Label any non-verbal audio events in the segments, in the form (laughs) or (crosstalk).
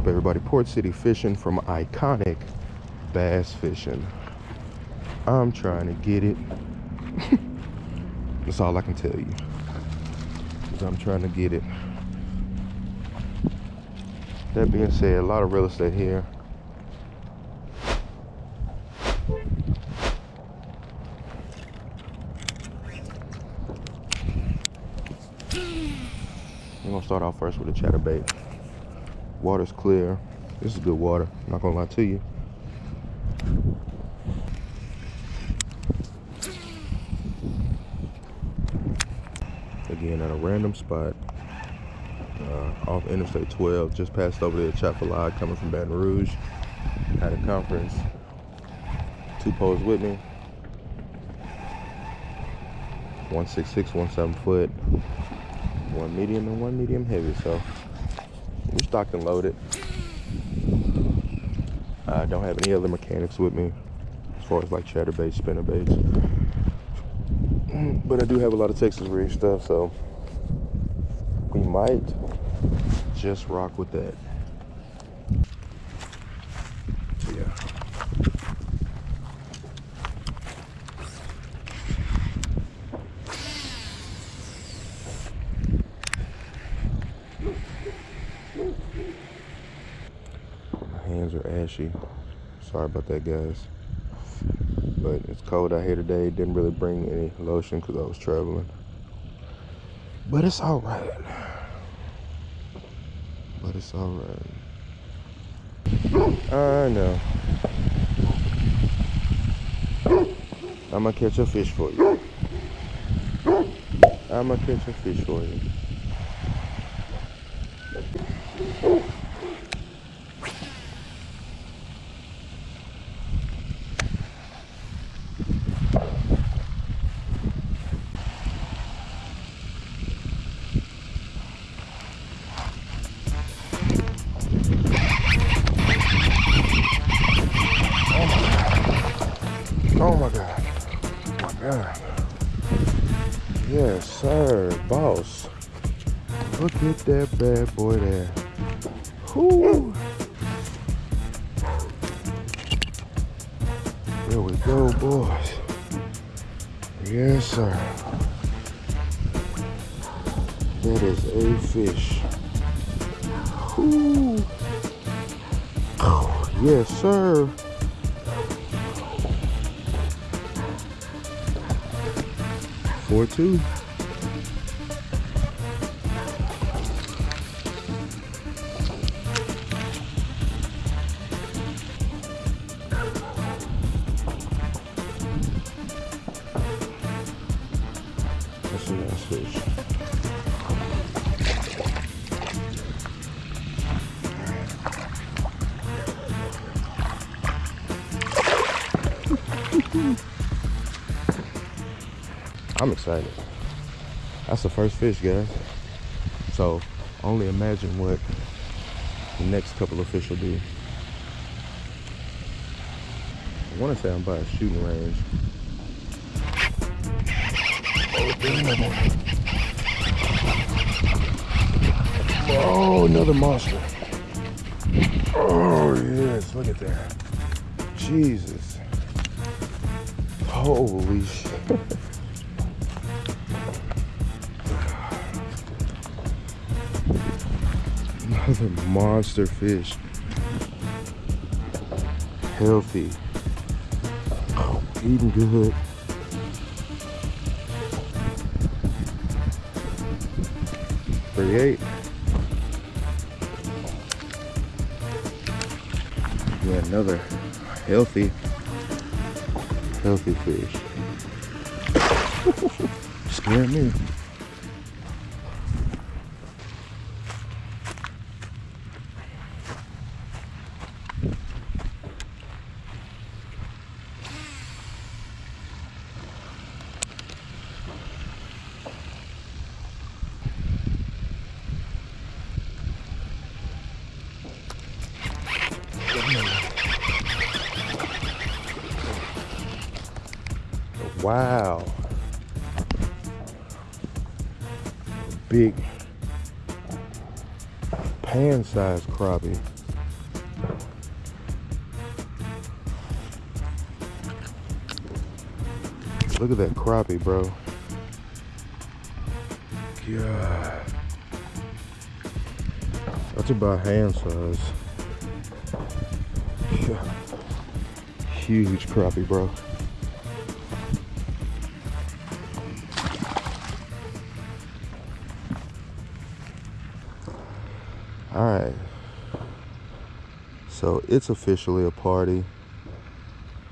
up, everybody? Port City Fishing from Iconic Bass Fishing. I'm trying to get it. (laughs) That's all I can tell you. Is I'm trying to get it. That being said, a lot of real estate here. we're gonna start off first with a chatterbait. Water's clear. This is good water. Not gonna lie to you. Again, at a random spot uh, off Interstate 12, just passed over there at Chapelog, coming from Baton Rouge. Had a conference. Two poles with me. 166, 17 foot. One medium and one medium heavy. So stocked and loaded. I don't have any other mechanics with me as far as like chatterbaits, spinnerbaits. But I do have a lot of Texas rig stuff, so we might just rock with that. Yeah. My Sorry about that, guys. But it's cold out here today. Didn't really bring any lotion because I was traveling. But it's all right. But it's all right. I know. I'm gonna catch a fish for you. I'm gonna catch a fish for you. Look at that bad boy there. Whoo. There we go, boys. Yes, sir. That is a fish. Oh, yes, sir. Four two. I'm excited. That's the first fish, guys. So only imagine what the next couple of fish will be. I want to say I'm by a shooting range. Oh, another. Monster. Oh, yes, look at that. Jesus. Holy shit. (laughs) Another monster fish. Healthy. Oh, eating good. Thirty-eight. Yeah, another healthy, healthy fish. (laughs) Scared me. Wow. Big pan sized crappie. Look at that crappie, bro. God. That's about hand size. Yeah. Huge crappie, bro. All right. So it's officially a party.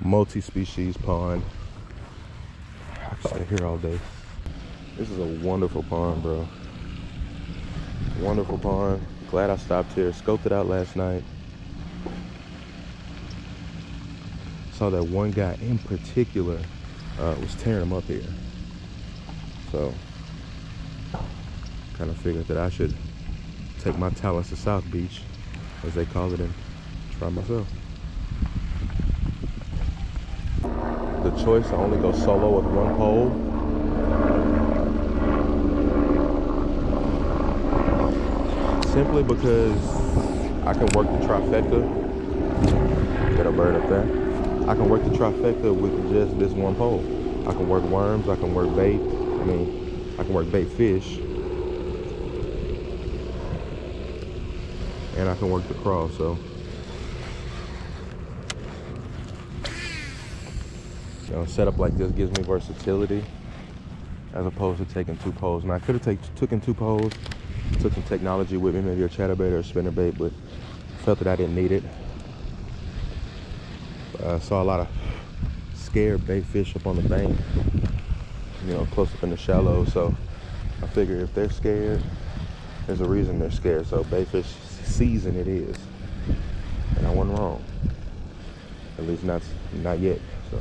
Multi-species pond. I can stay here all day. This is a wonderful pond, bro. Wonderful pond. Glad I stopped here. Scoped it out last night. Saw that one guy in particular uh, was tearing them up here. So, kind of figured that I should take my talents to South Beach, as they call it, and try myself. The choice to only go solo with one pole. Simply because I can work the trifecta. Get a bird up there. I can work the trifecta with just this one pole. I can work worms, I can work bait. I mean, I can work bait fish. And I can work the crawl, so. You know, setup like this gives me versatility as opposed to taking two poles. And I could have take, taken two poles, took some technology with me, maybe a chatterbait or a spinnerbait, but felt that I didn't need it. Uh, saw a lot of scared bait fish up on the bank, you know, close up in the shallow. So I figure if they're scared, there's a reason they're scared. So bait fish season it is, and I wasn't wrong. At least not not yet. So.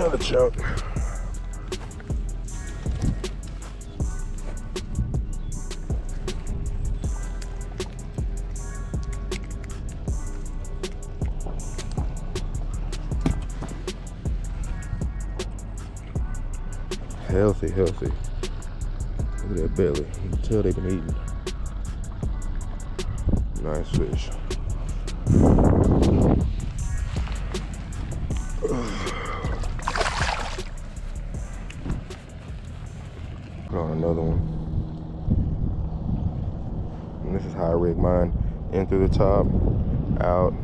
Another chunk. Healthy, healthy. Look at that belly. You can tell they've been eating. Nice fish. (sighs) Put another one. And this is how I rig mine. In through the top, out.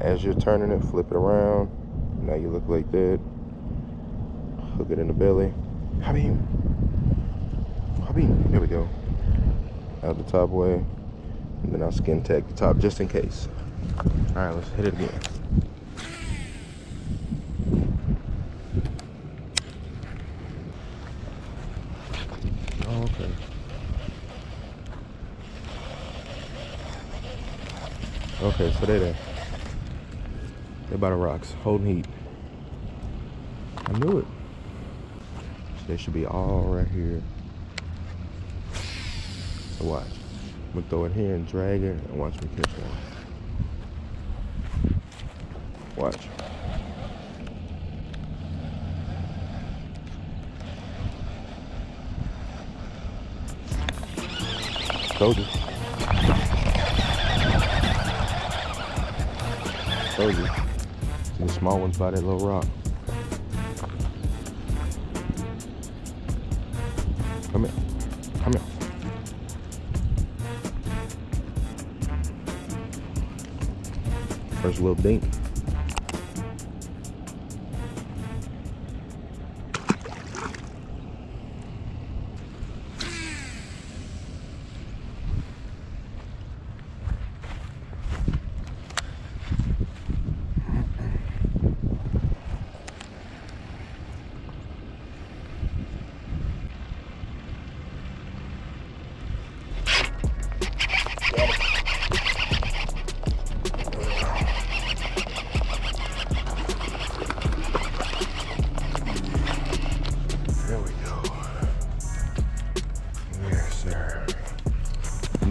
As you're turning it, flip it around. Now you look like that. Hook it in the belly. Habim. Habim. There we go. Out the top way. And then I'll skin tag the top just in case. All right, let's hit it again. Oh, okay. Okay, so they there. They're by the rocks, holding heat. I knew it. They should be all right here. So watch. I'm gonna throw it here and drag it and watch me catch one. Watch. Told you. The small ones by that little rock. Come here. Come here. First little dink.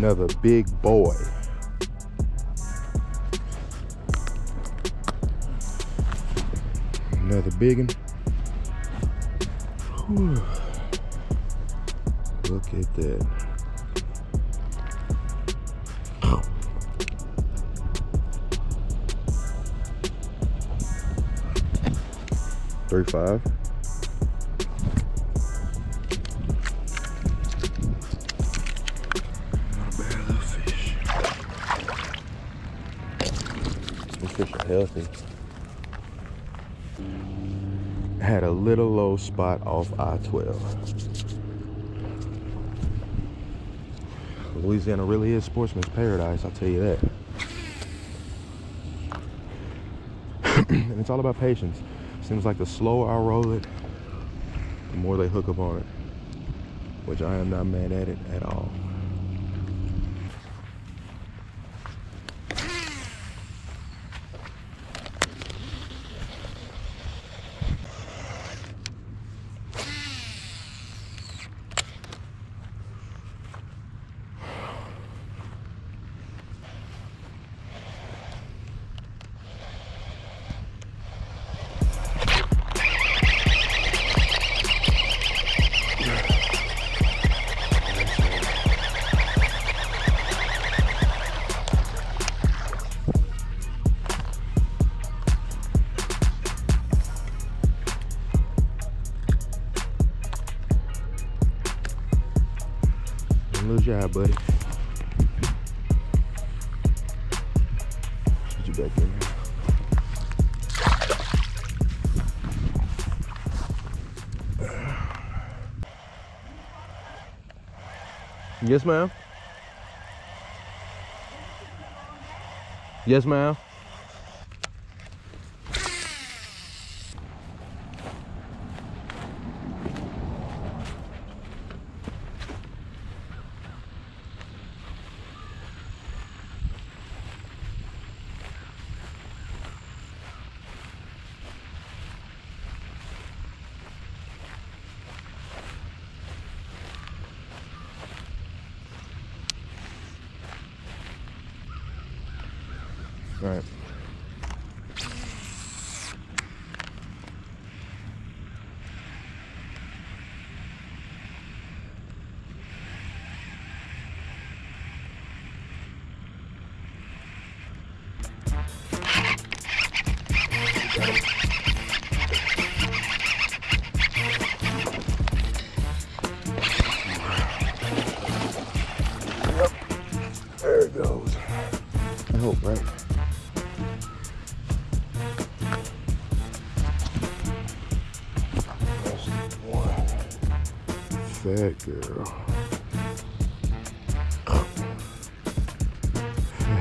Another big boy. Another big one. Look at that. Three five. Healthy. Had a little low spot off I-12. Louisiana really is sportsman's paradise, I'll tell you that. (clears throat) and it's all about patience. Seems like the slower I roll it, the more they hook up on it. Which I am not mad at it at all. Eye, buddy. Get you back in. Yes, ma'am. Yes, ma'am. Right.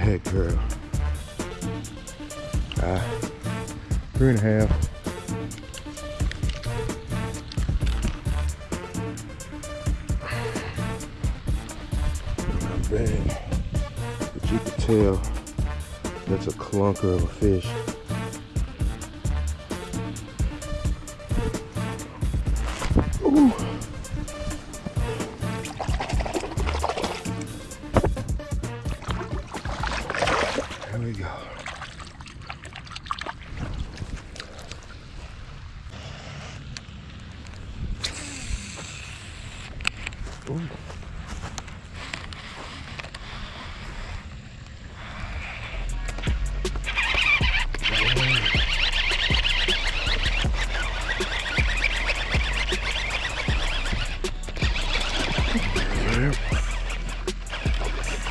Fat girl. Ah, three and a half. Not bad. But you can tell that's a clunker of a fish. There we go.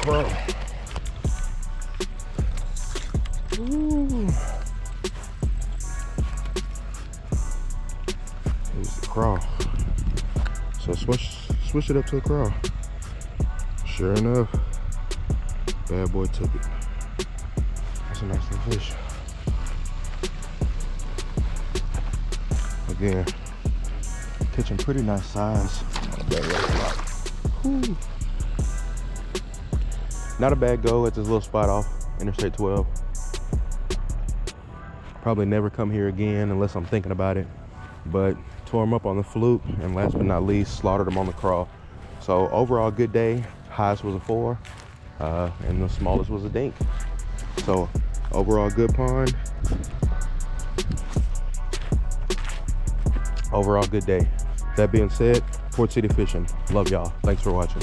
Yeah. Ooh. Here's the crawl. So switch switch it up to the crawl. Sure enough, bad boy took it. That's a nice little fish. Again, catching pretty nice size. Not a bad go at this little spot off Interstate 12 probably never come here again unless I'm thinking about it. But tore them up on the fluke, and last but not least, slaughtered them on the crawl. So overall, good day. Highest was a four, uh, and the smallest was a dink. So overall, good pond. Overall, good day. That being said, Port City Fishing. Love y'all. Thanks for watching.